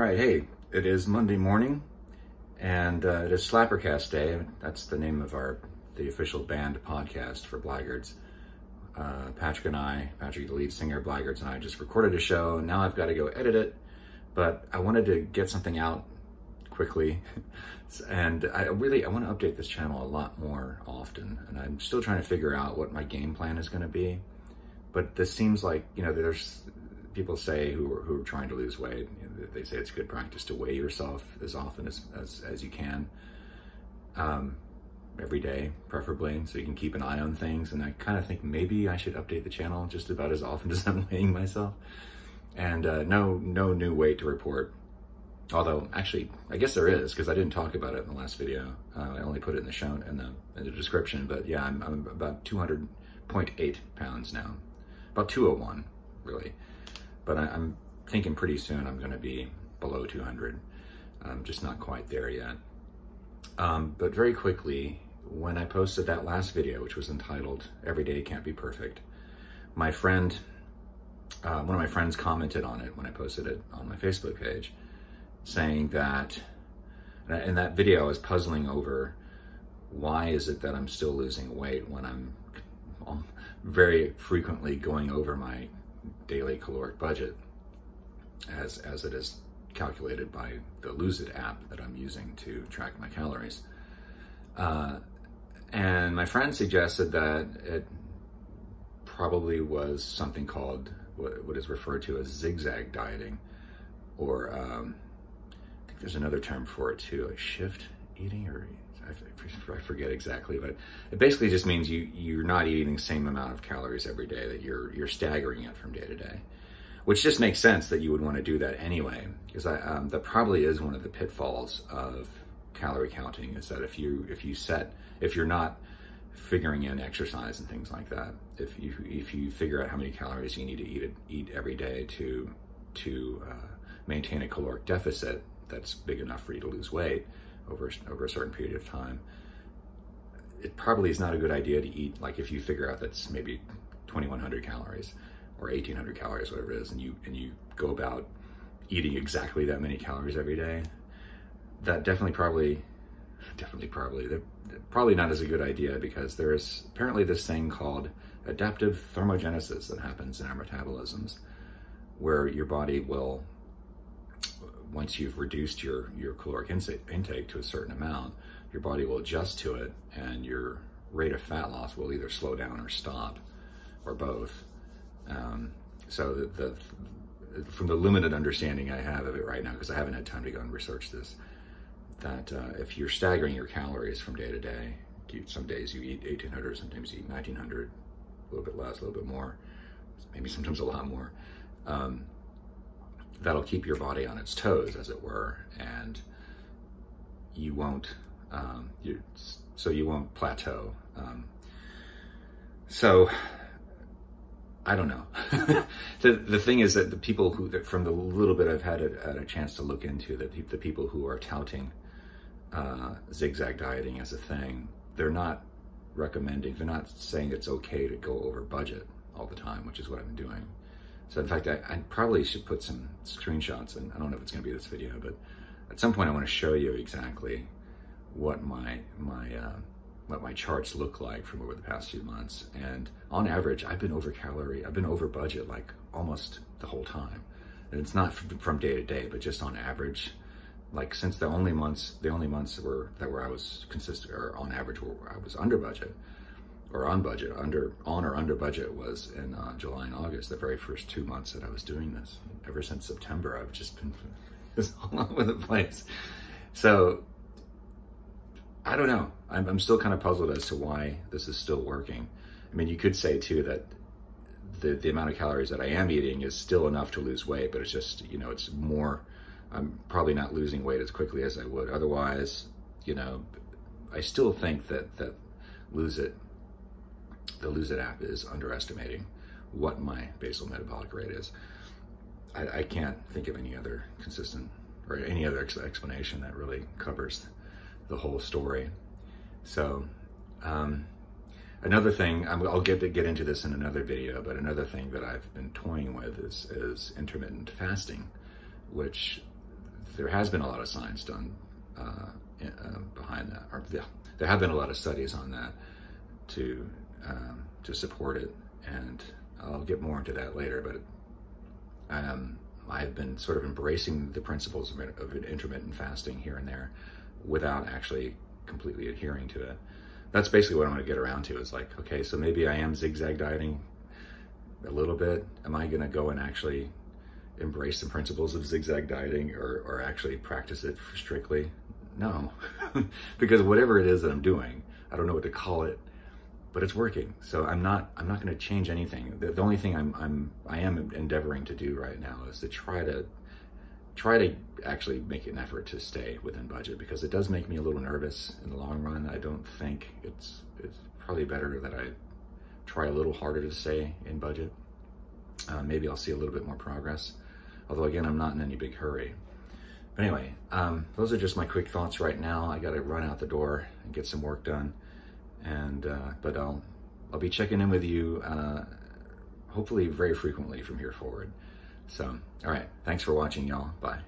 All right, hey, it is Monday morning, and uh, it is Slappercast Day. That's the name of our the official band podcast for Blaggards. Uh, Patrick and I, Patrick, the lead singer Blaggards, and I just recorded a show. And now I've got to go edit it, but I wanted to get something out quickly, and I really I want to update this channel a lot more often. And I'm still trying to figure out what my game plan is going to be. But this seems like you know there's people say who are, who are trying to lose weight, you know, they say it's good practice to weigh yourself as often as, as, as you can, um, every day, preferably, so you can keep an eye on things. And I kind of think maybe I should update the channel just about as often as I'm weighing myself. And uh, no, no new weight to report. Although, actually, I guess there is because I didn't talk about it in the last video. Uh, I only put it in the show in the in the description. But yeah, I'm, I'm about 200.8 pounds now, about 201 really but I, am thinking pretty soon I'm going to be below 200. I'm just not quite there yet. Um, but very quickly, when I posted that last video, which was entitled Every Day Can't Be Perfect, my friend, uh, one of my friends commented on it when I posted it on my Facebook page, saying that, in that video I was puzzling over why is it that I'm still losing weight when I'm very frequently going over my daily caloric budget as, as it is calculated by the Lose It app that I'm using to track my calories. Uh, and my friend suggested that it probably was something called what, what is referred to as zigzag dieting, or um, I think there's another term for it too, like shift eating, or I, forget exactly, but it basically just means you you're not eating the same amount of calories every day. That you're you're staggering it from day to day, which just makes sense that you would want to do that anyway, because um, that probably is one of the pitfalls of calorie counting. Is that if you if you set if you're not figuring in exercise and things like that, if you if you figure out how many calories you need to eat eat every day to to uh, maintain a caloric deficit that's big enough for you to lose weight over, over a certain period of time, it probably is not a good idea to eat, like if you figure out that's maybe 2100 calories or 1800 calories, whatever it is, and you, and you go about eating exactly that many calories every day, that definitely probably, definitely probably, probably not as a good idea because there is apparently this thing called adaptive thermogenesis that happens in our metabolisms where your body will once you've reduced your, your caloric intake to a certain amount, your body will adjust to it and your rate of fat loss will either slow down or stop or both. Um, so the, the, from the limited understanding I have of it right now, because I haven't had time to go and research this, that uh, if you're staggering your calories from day to day, some days you eat 1800, sometimes you eat 1900, a little bit less, a little bit more, maybe sometimes a lot more. Um, that'll keep your body on its toes, as it were, and you won't, um, you, so you won't plateau. Um, so I don't know. the the thing is that the people who, that from the little bit I've had a, had a chance to look into, the, the people who are touting uh, zigzag dieting as a thing, they're not recommending, they're not saying it's okay to go over budget all the time, which is what I've been doing. So in fact, I, I, probably should put some screenshots, and I don't know if it's going to be this video, but at some point I want to show you exactly what my my uh, what my charts look like from over the past few months. And on average, I've been over calorie, I've been over budget like almost the whole time. And it's not from day to day, but just on average, like since the only months the only months were that were I was consistent or on average where I was under budget or on budget, under on or under budget was in uh, July and August, the very first two months that I was doing this. Ever since September, I've just been all over the place. So I don't know. I'm, I'm still kind of puzzled as to why this is still working. I mean, you could say too that the, the amount of calories that I am eating is still enough to lose weight, but it's just, you know, it's more, I'm probably not losing weight as quickly as I would. Otherwise, you know, I still think that, that lose it the Lose It app is underestimating what my basal metabolic rate is. I, I can't think of any other consistent or any other ex explanation that really covers the whole story. So, um, another thing, i will get to get into this in another video, but another thing that I've been toying with is, is intermittent fasting, which there has been a lot of science done uh, uh, behind that, or yeah, there have been a lot of studies on that to um, to support it, and I'll get more into that later. But um, I've been sort of embracing the principles of, of intermittent fasting here and there, without actually completely adhering to it. That's basically what I'm going to get around to. Is like, okay, so maybe I am zigzag dieting a little bit. Am I going to go and actually embrace the principles of zigzag dieting or, or actually practice it strictly? No, because whatever it is that I'm doing, I don't know what to call it, but it's working. So I'm not I'm not going to change anything. The, the only thing I'm I'm I am endeavoring to do right now is to try to try to actually make an effort to stay within budget because it does make me a little nervous in the long run. I don't think it's it's probably better that I try a little harder to stay in budget. Uh, maybe I'll see a little bit more progress. Although again, I'm not in any big hurry. But anyway, um, those are just my quick thoughts right now. I got to run out the door and get some work done. And uh, but I'll I'll be checking in with you uh, hopefully very frequently from here forward. So, all right, thanks for watching, y'all. Bye.